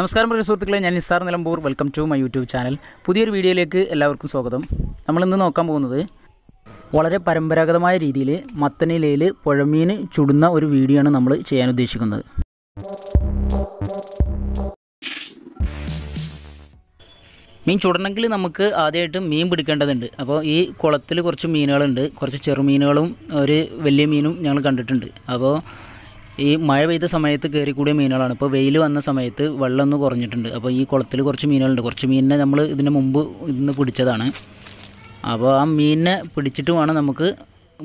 നമസ്കാരം പ്രിയ സുഹൃത്തുക്കളെ ഞാൻ Nisar Nilambur. Welcome to my YouTube channel പുതിയൊരു വീഡിയോയിലേക്ക് എല്ലാവർക്കും സ്വാഗതം. നമ്മളിന്ന് നോക്കാൻ പോകുന്നത് വളരെ പരമ്പരാഗതമായ രീതിയിൽ മത്തനിലയിൽ പുഴമീൻ ചുടുന്ന ഒരു വീഡിയോ ആണ് നമ്മൾ ചെയ്യാൻ ഉദ്ദേശിക്കുന്നത്. മീൻ ചുടണമെങ്കിൽ നമുക്ക് ആദ്യമായിട്ട് മീൻ പിടിക്കേണ്ടതുണ്ട്. അപ്പോൾ ഈ കുളത്തിൽ കുറച്ച് മീനുകളുണ്ട്. കുറച്ച് ചെറുമീനുകളും ഒരു വലിയ മീനും ഞങ്ങൾ കണ്ടിട്ടുണ്ട്. അപ്പോൾ ഈ മഴ പെയ്ത സമയത്ത് കൂടിയ മീനുകളാണ്. ഇപ്പോൾ വെയിൽ വന്ന സമയത്ത് വെള്ളം ഒന്ന് കുറഞ്ഞിട്ടുണ്ട്. അപ്പോൾ ഈ കുളത്തിൽ കുറച്ച് മീനുകളുണ്ട്. കുറച്ച് മീനിനെ നമ്മൾ ഇതിന് മുമ്പ് ഇന്ന് പിടിച്ചതാണ്. അപ്പോൾ ആ മീനിനെ പിടിച്ചിട്ട് വേണം നമുക്ക്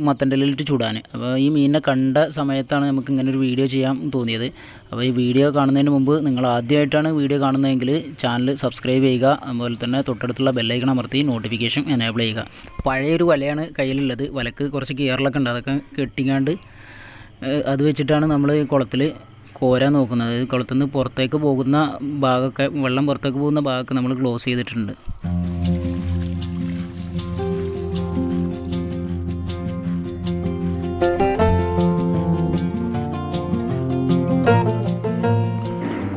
മത്തന്റെലിട്ട് ചൂടാൻ അപ്പോൾ ഈ മീനിനെ കണ്ട സമയത്താണ് നമുക്ക് ഇങ്ങനെ ഒരു വീഡിയോ ചെയ്യാൻ തോന്നിയത്. അപ്പോൾ ഈ വീഡിയോ കാണുന്നതിന് മുമ്പ് നിങ്ങൾ ആദ്യമായിട്ടാണ് വീഡിയോ കാണുന്നതെങ്കിൽ ചാനൽ സബ്സ്ക്രൈബ് ചെയ്യുക. അതുപോലെ തന്നെ തൊട്ടടുത്തുള്ള ബെല്ലൈക്കൺ അമർത്തി നോട്ടിഫിക്കേഷൻ എനേബിൾ ചെയ്യുക. പഴയൊരു വലയാണ് കയ്യിലുള്ളത്. വലക്ക് കുറച്ച് ഗിയറിലൊക്കെ ഉണ്ട്. അതൊക്കെ കെട്ടിക്കാണ്ട് അത് വെച്ചിട്ടാണ് നമ്മൾ കുളത്തിൽ കോരാൻ നോക്കുന്നത്. അതായത് കുളത്തിൽ നിന്ന് പുറത്തേക്ക് പോകുന്ന ഭാഗമൊക്കെ വെള്ളം പുറത്തേക്ക് പോകുന്ന ഭാഗമൊക്കെ നമ്മൾ ക്ലോസ് ചെയ്തിട്ടുണ്ട്.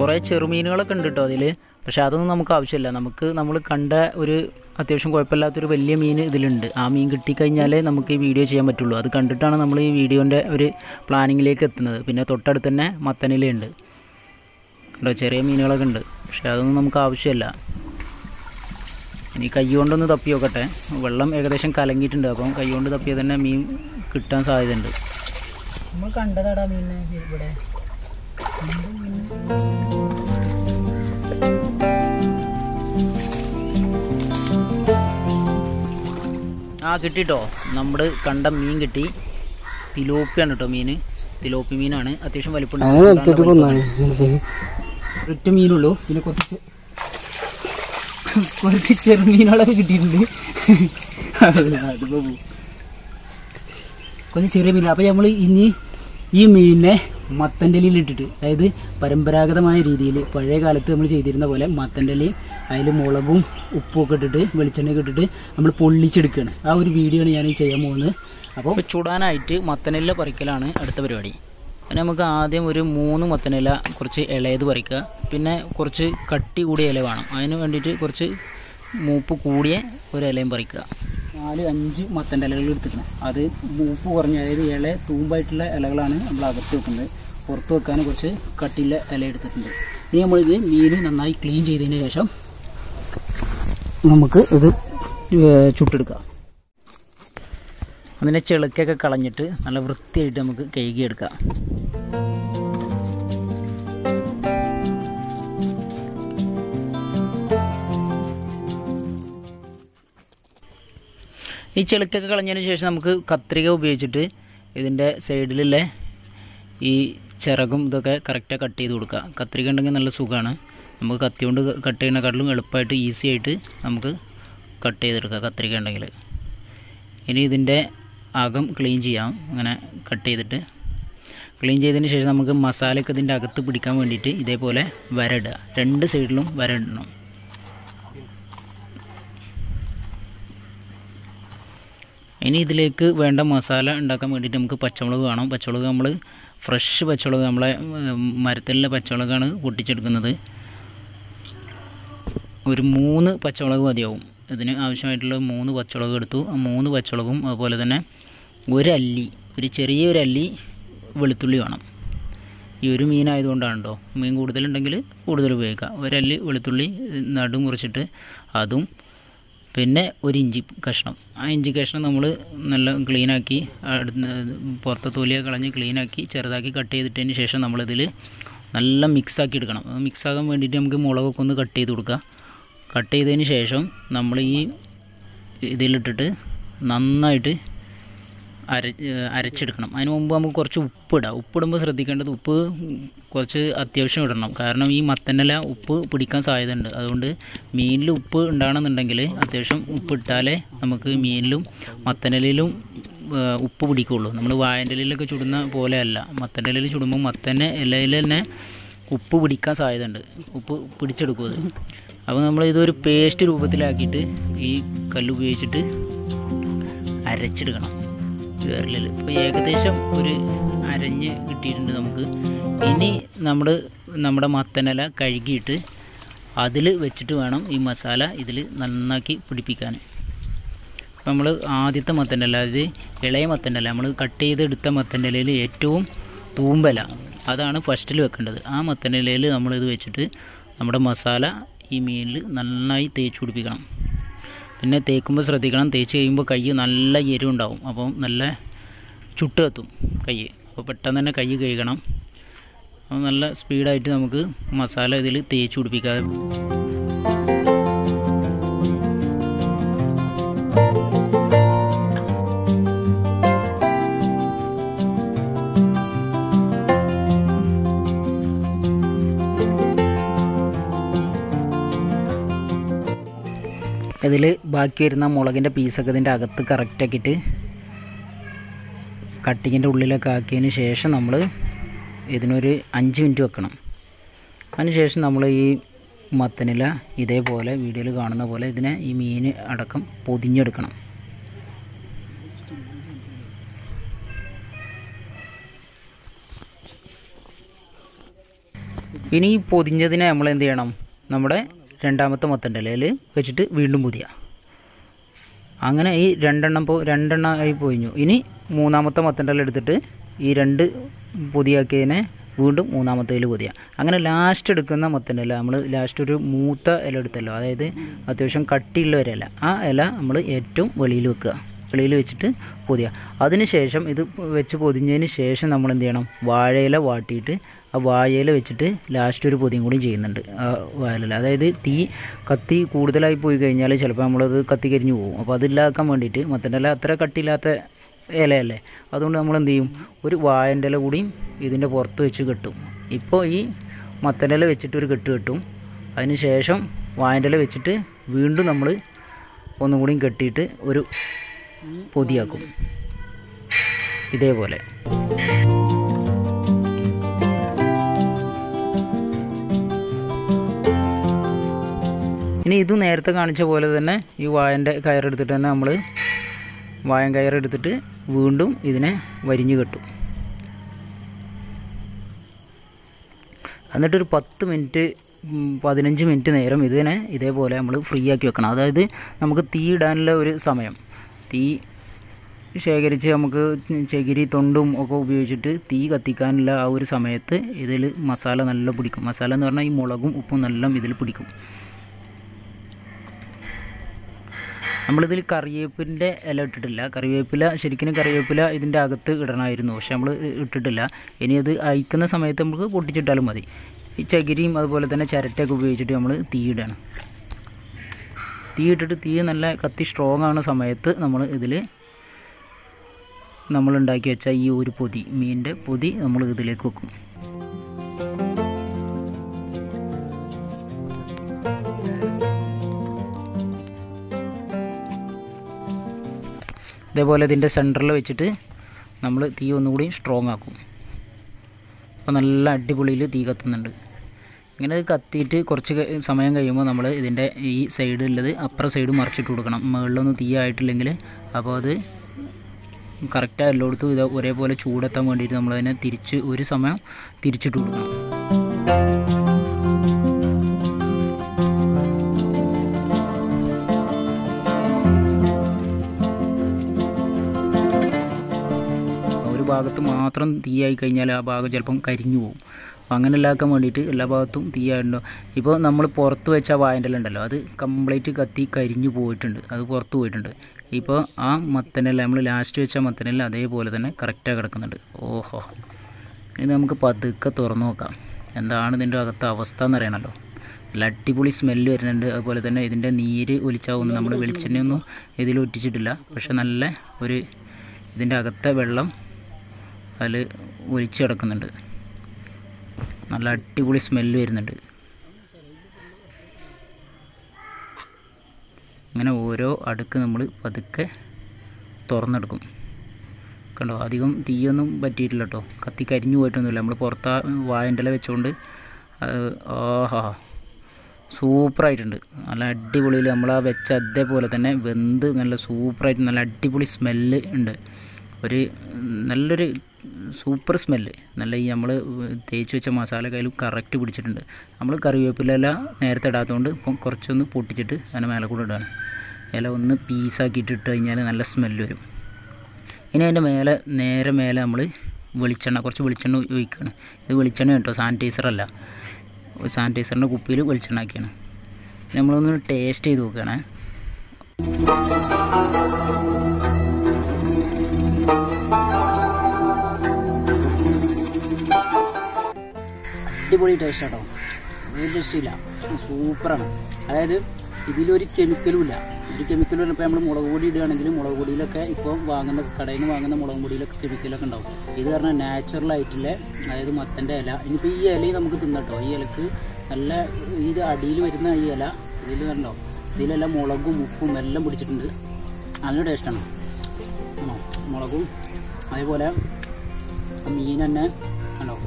കുറേ ചെറുമീനുകളൊക്കെ ഉണ്ട് കേട്ടോ അതിൽ പക്ഷേ അതൊന്നും നമുക്ക് ആവശ്യമില്ല. നമുക്ക് നമ്മൾ കണ്ട ഒരു അത്യാവശ്യം കുഴപ്പമില്ലാത്തൊരു വലിയ മീൻ ഇതിലുണ്ട്. ആ മീൻ കിട്ടിക്കഴിഞ്ഞാലേ നമുക്ക് ഈ വീഡിയോ ചെയ്യാൻ പറ്റുള്ളൂ. അത് കണ്ടിട്ടാണ് നമ്മൾ ഈ വീഡിയോന്റെ ഒരു പ്ലാനിങ്ങിലേക്ക് എത്തുന്നത്. പിന്നെ തൊട്ടടുത്ത് തന്നെ മത്തനിലുണ്ട് കണ്ടോ ചെറിയ മീനുകളൊക്കെ ഉണ്ട്. പക്ഷേ അതൊന്നും നമുക്ക് ആവശ്യമില്ല. ഇനി കൈ കൊണ്ടൊന്ന് തപ്പി നോക്കട്ടെ. വെള്ളം ഏകദേശം കലങ്ങിയിട്ടുണ്ട്. അപ്പം കൈകൊണ്ട് തപ്പിയാൽ തന്നെ മീൻ കിട്ടാൻ സാധ്യതയുണ്ട്. നമ്മൾ കണ്ടതാടാ മീൻ ഇവിടെ. ആ കിട്ടിട്ടോ? നമ്മൾ കണ്ട മീൻ കിട്ടി. തിലോപ്പിയാണ് കേട്ടോ മീൻ തിലോപ്പി മീനാണ്. അത്യാവശ്യം വലിപ്പം ഒറ്റ മീനുള്ളൂ. പിന്നെ കുറച്ച് കുറച്ച് ചെറുമീനുകളൊക്കെ കിട്ടിയിട്ടുണ്ട്. കുറച്ച് ചെറിയ മീനുകൾ അപ്പോൾ നമ്മൾ ഇനി ഈ മീനിനെ മത്തന്റെ ഇട്ടിട്ട്. അതായത് പരമ്പരാഗതമായ രീതിയിൽ പഴയ കാലത്ത് നമ്മൾ ചെയ്തിരുന്ന പോലെ മത്തന്റെ ഇലയും അതിൽ മുളകും ഉപ്പും ഒക്കെ ഇട്ടിട്ട് വെളിച്ചെണ്ണയൊക്കെ ഇട്ടിട്ട് നമ്മൾ പൊള്ളിച്ചെടുക്കുകയാണ് ആ ഒരു വീഡിയോ ആണ് ഞാൻ ചെയ്യാൻ പോകുന്നത്. അപ്പോൾ ചുടാനായിട്ട് മത്തനെല്ല പറിക്കലാണ് അടുത്ത പരിപാടി. പിന്നെ നമുക്ക് ആദ്യം ഒരു മൂന്ന് മത്തനില കുറച്ച് ഇളയത് പറിക്കുക. പിന്നെ കുറച്ച് കട്ടി കൂടിയ ഇല വേണം. അതിന് വേണ്ടിയിട്ട് കുറച്ച് മൂപ്പ് കൂടിയ ഒരു ഇലയും പറിക്കുക. നാല് അഞ്ച് മത്തന്റെ ഇലകൾ എടുത്തിക്കണം അത് മൂപ്പ് കുറഞ്ഞ അതായത് ഇല തൂമ്പായിട്ടുള്ള ഇലകളാണ് നമ്മൾ അകത്ത് വെക്കുന്നത്. പുറത്ത് വെക്കാൻ കുറച്ച് കട്ടിയുള്ള ഇല എടുത്തിട്ടുണ്ട്. ഇനി നമ്മളിത് മീൻ നന്നായി ക്ലീൻ ചെയ്തതിന് ശേഷം നമുക്ക് ഇത് ചുട്ടെടുക്കാം. അതിനെ ചെളുക്കൊക്കെ കളഞ്ഞിട്ട് നല്ല വൃത്തിയായിട്ട് നമുക്ക് കഴുകിയെടുക്കാം. ഈ ചെളുക്കൊക്കെ കളഞ്ഞതിന് ശേഷം നമുക്ക് കത്രിക ഉപയോഗിച്ചിട്ട് ഇതിന്റെ സൈഡിലുള്ള ഈ ചിറകും ഇതൊക്കെ കറക്റ്റായി കട്ട് ചെയ്ത് കൊടുക്കുക. കത്രിക ഉണ്ടെങ്കിൽ നല്ല സുഖമാണ്. നമുക്ക് കത്തി കൊണ്ട് കട്ട് ചെയ്യുന്നതിനെക്കാട്ടിലും എളുപ്പമായിട്ട് ഈസി ആയിട്ട് നമുക്ക് കട്ട് ചെയ്തെടുക്കാം കത്രിക ഉണ്ടെങ്കിൽ. ഇനി ഇതിന്റെ അകം ക്ലീൻ ചെയ്യാം. അങ്ങനെ കട്ട് ചെയ്തിട്ട് ക്ലീൻ ചെയ്തതിന് ശേഷം നമുക്ക് മസാലയൊക്കെ ഇതിന്റെ അകത്ത് പിടിക്കാൻ വേണ്ടിയിട്ട് ഇതേപോലെ വരടുക രണ്ട് സൈഡിലും വരടണം ഇനി ഇതിലേക്ക് വേണ്ട മസാല ഉണ്ടാക്കാൻ വേണ്ടിയിട്ട് നമുക്ക് പച്ചമുളക് വേണം. പച്ചമുളക് നമ്മൾ ഫ്രഷ് പച്ചമുളക് നമ്മളെ മരത്തിലുള്ള പച്ചമുളകാണ് പൊട്ടിച്ചെടുക്കുന്നത്. ഒരു മൂന്ന് പച്ചമുളക് മതിയാവും. ഇതിന് ആവശ്യമായിട്ടുള്ള മൂന്ന് പച്ചമുളക് എടുത്തു. ആ മൂന്ന് പച്ചമുളകും അതുപോലെ തന്നെ ഒരല്ലി ഒരു ചെറിയ ഒരു അല്ലി വെളുത്തുള്ളി വേണം. ഈ ഒരു മീനായതുകൊണ്ടാണ് കേട്ടോ മീൻ കൂടുതലുണ്ടെങ്കിൽ കൂടുതൽ ഉപയോഗിക്കാം. ഒരല്ലി വെളുത്തുള്ളി നടു മുറിച്ചിട്ട് അതും പിന്നെ ഒരു ഇഞ്ചി കഷ്ണം. ആ ഇഞ്ചി കഷ്ണം നമ്മൾ നല്ല ക്ലീനാക്കി പുറത്തെ തൊലിയൊക്കെ കളഞ്ഞ് ക്ലീനാക്കി ചെറുതാക്കി കട്ട് ചെയ്തിട്ടതിന് ശേഷം നമ്മളിതിൽ നല്ല മിക്സാക്കി എടുക്കണം. മിക്സാകാൻ വേണ്ടിയിട്ട് നമുക്ക് മുളകൊക്കെ ഒന്ന് കട്ട് ചെയ്ത് കൊടുക്കുക കട്ട് ചെയ്തതിന് ശേഷം നമ്മൾ ഈ ഇതിലിട്ടിട്ട് നന്നായിട്ട് അര അരച്ചെടുക്കണം. അതിന് മുമ്പ് നമുക്ക് കുറച്ച് ഉപ്പിടാം ഉപ്പിടുമ്പോൾ ശ്രദ്ധിക്കേണ്ടത് ഉപ്പ് കുറച്ച് അത്യാവശ്യം ഇടണം. കാരണം ഈ മത്തനില ഉപ്പ് പിടിക്കാൻ സാധ്യതയുണ്ട്. അതുകൊണ്ട് മീനിൽ ഉപ്പ് ഉണ്ടാകണമെന്നുണ്ടെങ്കിൽ അത്യാവശ്യം ഉപ്പ് ഇട്ടാലേ നമുക്ക് മീനിലും മത്തനിലും ഉപ്പ് പിടിക്കുള്ളൂ. നമ്മൾ വായന്റെ ഇലയിലൊക്കെ ചുടുന്ന പോലെയല്ല. മത്തന്റെ ഇലയിൽ ചുടുമ്പോൾ മത്തന്റെ ഇലയിൽ തന്നെ ഉപ്പ് പിടിക്കാൻ സാധ്യതയുണ്ട്. ഉപ്പ് പിടിച്ചെടുക്കും അത്. അപ്പോൾ നമ്മൾ ഇതൊരു പേസ്റ്റ് രൂപത്തിലാക്കിയിട്ട് ഈ കല്ല് ഉപയോഗിച്ചിട്ട് അരച്ചെടുക്കണം. വിരലിൽ ഇപ്പോൾ ഏകദേശം ഒരു അരഞ്ഞ് കിട്ടിയിട്ടുണ്ട് നമുക്ക്. ഇനി നമ്മൾ നമ്മുടെ മത്തനില കഴുകിയിട്ട് അതിൽ വെച്ചിട്ട് വേണം ഈ മസാല ഇതിൽ നന്നാക്കി പിടിപ്പിക്കാൻ അപ്പോൾ നമ്മൾ ആദ്യത്തെ മത്തന്റെ ഇല അതായത് ഇളയ മത്തന്റെ ഇല നമ്മൾ കട്ട് ചെയ്തെടുത്ത മത്തന്റെ ഇലയിൽ ഏറ്റവും തൂമ്പല അതാണ് ഫസ്റ്റിൽ വെക്കേണ്ടത്. ആ മത്തന്റെ ഇലയിൽ നമ്മളിത് വെച്ചിട്ട് നമ്മുടെ മസാല ഈ മീനിൽ നന്നായി തേച്ച് പിടിപ്പിക്കണം. പിന്നെ തേക്കുമ്പോൾ ശ്രദ്ധിക്കണം. തേച്ച് കഴിയുമ്പോൾ കൈ നല്ല എരിവുണ്ടാവും. അപ്പം നല്ല ചുട്ട് കത്തും കൈ. അപ്പോൾ പെട്ടെന്ന് തന്നെ കൈ കഴുകണം. അപ്പോൾ നല്ല സ്പീഡായിട്ട് നമുക്ക് മസാല ഇതിൽ തേച്ച് പിടിപ്പിക്കാതെ ഇതിൽ ബാക്കി വരുന്ന മുളകിന്റെ പീസൊക്കെ ഇതിന്റെ അകത്ത് കറക്റ്റാക്കിയിട്ട് കട്ടിങ്ങിന്റെ ഉള്ളിലൊക്കെ ആക്കിയതിന് ശേഷം നമ്മൾ ഇതിനൊരു അഞ്ച് മിനിറ്റ് വെക്കണം. അതിന് ശേഷം നമ്മൾ ഈ മത്തനില ഇതേപോലെ വീഡിയോയിൽ കാണുന്ന പോലെ ഇതിനെ ഈ മീൻ അടക്കം പൊതിഞ്ഞെടുക്കണം. ഇനി ഈ പൊതിഞ്ഞതിനെ നമ്മൾ എന്ത് ചെയ്യണം? നമ്മുടെ രണ്ടാമത്തെ മൊത്തന്റെ ഇലയിൽ വെച്ചിട്ട് വീണ്ടും പുതിയ. അങ്ങനെ ഈ രണ്ടെണ്ണം പോ രണ്ടെണ്ണം ആയി പോയിഞ്ഞു. ഇനി മൂന്നാമത്തെ മൊത്തന്റെ ഇല എടുത്തിട്ട് ഈ രണ്ട് പൊതിയാക്കിയതിനെ വീണ്ടും മൂന്നാമത്തെ ഇല പുതിയ. അങ്ങനെ ലാസ്റ്റ് എടുക്കുന്ന മൊത്തന്റെ ഇല നമ്മൾ ലാസ്റ്റ് ഒരു മൂത്ത ഇല എടുത്തല്ലോ. അതായത് അത്യാവശ്യം കട്ടിയുള്ള ഒരു ഇല. ആ ഇല നമ്മൾ ഏറ്റവും വെളിയിൽ വെക്കുക. വെളിയിൽ വെച്ചിട്ട് പൊതിയ. അതിന് ശേഷം ഇത് വെച്ച് പൊതിഞ്ഞതിന് ശേഷം നമ്മൾ എന്ത് ചെയ്യണം? വാഴയില വാട്ടിയിട്ട് ആ വായയിൽ വെച്ചിട്ട് ലാസ്റ്റ് ഒരു പൊതിയും കൂടി ചെയ്യുന്നുണ്ട് ആ വായലിൽ അതായത് തീ കത്തി കൂടുതലായി പോയി കഴിഞ്ഞാൽ ചിലപ്പോൾ നമ്മളത് കത്തി കരിഞ്ഞു പോകും. അപ്പോൾ അതില്ലാക്കാൻ വേണ്ടിയിട്ട് മത്തന്റെ ഇല അത്ര കട്ടിയില്ലാത്ത ഇലയല്ലേ അതുകൊണ്ട് നമ്മൾ എന്ത് ചെയ്യും? ഒരു വായന്റെ ഇല കൂടിയും ഇതിന്റെ പുറത്ത് വെച്ച് കെട്ടും. ഇപ്പോൾ ഈ മത്തന്റെ ഇല വെച്ചിട്ട് ഒരു കെട്ട് കെട്ടും. അതിന് ശേഷം വായന്റെ ഇല വെച്ചിട്ട് വീണ്ടും നമ്മൾ ഒന്നും കൂടിയും കെട്ടിയിട്ട് ഒരു പൊതിയാക്കും. ഇതേപോലെ. ഇനി ഇത് നേരത്തെ കാണിച്ച പോലെ തന്നെ ഈ വായന്റെ കയറെടുത്തിട്ട് തന്നെ നമ്മൾ വായൻ കയറെടുത്തിട്ട് വീണ്ടും ഇതിനെ വരിഞ്ഞു കെട്ടും. എന്നിട്ടൊരു പത്ത് മിനിറ്റ് പതിനഞ്ച് മിനിറ്റ് നേരം ഇതിനെ ഇതേപോലെ നമ്മൾ ഫ്രീ ആക്കി വെക്കണം. അതായത് നമുക്ക് തീ ഇടാനുള്ള ഒരു സമയം. തീ ശേഖരിച്ച് നമുക്ക് ചകിരി തൊണ്ടും ഒക്കെ ഉപയോഗിച്ചിട്ട് തീ കത്തിക്കാനുള്ള ആ ഒരു സമയത്ത് ഇതിൽ മസാല നല്ല പിടിക്കും. മസാല എന്ന് പറഞ്ഞാൽ ഈ മുളകും ഉപ്പും നല്ല ഇതിൽ പിടിക്കും. നമ്മളിതിൽ കറിവേപ്പിന്റെ ഇല ഇട്ടിട്ടില്ല. കറിവേപ്പില ശരിക്കും കറിവേപ്പില ഇതിന്റെ അകത്ത് ഇടണമായിരുന്നു. പക്ഷെ നമ്മൾ ഇട്ടിട്ടില്ല. ഇനി അത് അയക്കുന്ന സമയത്ത് നമുക്ക് പൊട്ടിച്ചിട്ടാലും മതി. ഈ ചകിരിയും അതുപോലെ തന്നെ ചിരട്ടയൊക്കെ ഉപയോഗിച്ചിട്ട് നമ്മൾ തീ ഇടണം. തീ നല്ല കത്തി സ്ട്രോങ് ആവുന്ന സമയത്ത് നമ്മൾ ഇതിൽ നമ്മൾ ഉണ്ടാക്കി വെച്ച ഈ ഒരു പൊതി മീനിന്റെ പൊതി നമ്മൾ ഇതിലേക്ക് വെക്കും. ഇതേപോലെ ഇതിന്റെ സെന്ററിൽ വെച്ചിട്ട് നമ്മൾ തീ ഒന്നുകൂടി സ്ട്രോങ് ആക്കും. അപ്പോൾ നല്ല അടിപൊളിയിൽ തീ കത്തുന്നുണ്ട്. ഇങ്ങനെ കത്തിയിട്ട് കുറച്ച് സമയം കഴിയുമ്പോൾ നമ്മൾ ഇതിന്റെ ഈ സൈഡിലുള്ളത് അപ്പുറ സൈഡ് മറിച്ചിട്ട് കൊടുക്കണം. മുകളിലൊന്നും തീ ആയിട്ടില്ലെങ്കിൽ അപ്പോൾ അത് കറക്റ്റായി എല്ലായിടത്തും ഇത് ഒരേപോലെ ചൂടെത്താൻ വേണ്ടിയിട്ട് നമ്മളതിനെ തിരിച്ച് ഒരു സമയം തിരിച്ചിട്ട് കൊടുക്കണം. ഭാഗത്ത് മാത്രം തീയായി കഴിഞ്ഞാൽ ആ ഭാഗം ചിലപ്പം കരിഞ്ഞു പോകും. അപ്പോൾ അങ്ങനെ വേണ്ടിയിട്ട് എല്ലാ ഭാഗത്തും തീയായിട്ടുണ്ടോ? ഇപ്പോൾ നമ്മൾ പുറത്ത് വെച്ച വായന്റെ ഉണ്ടല്ലോ അത് കംപ്ലീറ്റ് കത്തി കരിഞ്ഞു പോയിട്ടുണ്ട് അത് പുറത്ത് പോയിട്ടുണ്ട്. ഇപ്പോൾ ആ മത്തനെല്ലാം നമ്മൾ ലാസ്റ്റ് വെച്ച മത്തനെല്ലാം അതേപോലെ തന്നെ കറക്റ്റായി കിടക്കുന്നുണ്ട്. ഓഹോ. ഇനി നമുക്ക് പതുക്കെ തുറന്നു നോക്കാം. എന്താണ് ഇതിന്റെ അകത്തെ അവസ്ഥ എന്ന് അറിയണമല്ലോ നല്ല അടിപൊളി സ്മെല്ല് വരുന്നുണ്ട്. അതുപോലെ തന്നെ ഇതിന്റെ നീര് ഒലിച്ചാവുന്നു. നമ്മൾ വെളിച്ചെണ്ണയൊന്നും ഇതിൽ ഒറ്റിച്ചിട്ടില്ല. പക്ഷെ നല്ല ഒരു ഇതിന്റെ അകത്തെ വെള്ളം അതിൽ ഒലിച്ച് കിടക്കുന്നുണ്ട്. നല്ല അടിപൊളി സ്മെല്ല് വരുന്നുണ്ട്. അങ്ങനെ ഓരോ അടുക്ക് നമ്മൾ പതുക്കെ തുറന്നെടുക്കും. കണ്ടോ? അധികം തീയൊന്നും പറ്റിയിട്ടില്ല കേട്ടോ. കത്തി കരിഞ്ഞു പോയിട്ടൊന്നുമില്ല. നമ്മൾ പുറത്താ വായന്റെ വെച്ചുകൊണ്ട് ആഹാ. സൂപ്പറായിട്ടുണ്ട് നല്ല അടിപൊളിയിൽ നമ്മൾ ആ വെച്ച അതേപോലെ തന്നെ വെന്ത് നല്ല സൂപ്പറായിട്ട് നല്ല അടിപൊളി സ്മെല്ല് ഉണ്ട്. ഒരു നല്ലൊരു സൂപ്പർ സ്മെല്ല്. നല്ല ഈ നമ്മൾ തേച്ച് വെച്ച മസാല കയ്യിൽ കറക്റ്റ് പിടിച്ചിട്ടുണ്ട്. നമ്മൾ കറിവേപ്പില നേരത്തെ ഇടാത്തതുകൊണ്ട് കുറച്ചൊന്ന് പൊട്ടിച്ചിട്ട് അതിന് മേലെ കൂടെ ഇടാണ്. ഇല ഒന്ന് പീസാക്കിയിട്ട് ഇട്ട് കഴിഞ്ഞാൽ നല്ല സ്മെല്ല് വരും. ഇനി അതിന്റെ മേലെ നേരെ മേലെ നമ്മൾ വെളിച്ചെണ്ണ കുറച്ച് വെളിച്ചെണ്ണ ഒഴിക്കുകയാണ് ഇത് വെളിച്ചെണ്ണ കേട്ടോ സാനിറ്റൈസർ അല്ല. സാനിറ്റൈസറിന്റെ കുപ്പിയിൽ വെളിച്ചെണ്ണ ആക്കിയാണ്. നമ്മളൊന്ന് ടേസ്റ്റ് ചെയ്ത് നോക്കുകയാണേ അടിപൊളി ടേസ്റ്റ് കേട്ടോ ഒരു സൂപ്പറാണ് അതായത് ഇതിലൊരു കെമിക്കലും ഇല്ല. ഒരു കെമിക്കലും ഇല്ല നമ്മൾ മുളക് പൊടി ഇടുകയാണെങ്കിൽ മുളക് പൊടിയിലൊക്കെ ഇപ്പോൾ വാങ്ങുന്ന കടയിൽ നിന്ന് വാങ്ങുന്ന മുളക് പൊടിയിലൊക്കെ കെമിക്കലൊക്കെ ഉണ്ടാവും. ഇത് പറഞ്ഞാൽ നാച്ചുറൽ ആയിട്ടുള്ള അതായത് മത്തന്റെ ഇല. ഇനിയിപ്പോൾ ഈ ഇലയും നമുക്ക് തിന്നട്ടോ ഈ ഇലക്ക് നല്ല ഇത് അടിയിൽ വരുന്ന ഈ ഇല ഇതിൽ കണ്ടോ? ഇതിലെല്ലാം മുളകും ഉപ്പും എല്ലാം പിടിച്ചിട്ടുണ്ട്. നല്ല ടേസ്റ്റാണ് മുളകും അതേപോലെ മീൻ തന്നെ കണ്ടോ?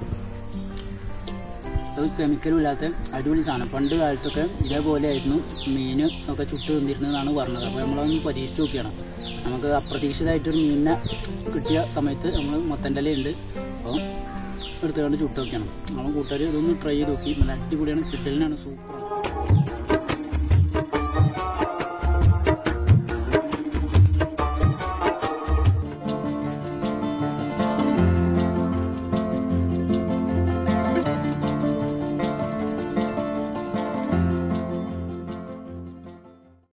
ഒരു കെമിക്കൽ ഇല്ലാത്ത അടിപൊളി സാധനം. പണ്ട് കാലത്തൊക്കെ ഇതേപോലെ ആയിരുന്നു മീൻ ഒക്കെ ചുട്ട് തിന്നിരുന്നതെന്നാണ് പറഞ്ഞത്. അപ്പോൾ നമ്മളൊന്ന് പരീക്ഷിച്ച് നോക്കിയാണ്. നമുക്ക് അപ്രതീക്ഷിതമായിട്ടൊരു മീനിനെ കിട്ടിയ സമയത്ത് നമ്മൾ മത്തന്റെ ഇലയുണ്ട് അപ്പോൾ എടുത്തുകൊണ്ട് ചുട്ട് നോക്കിയാണ്. നമ്മൾ കൂട്ടുകാർ ഇതൊന്ന് ട്രൈ ചെയ്ത് നോക്കി. നല്ല അടിപൊളിയാണ്. കിട്ടലിനാണ് സൂപ്പർ.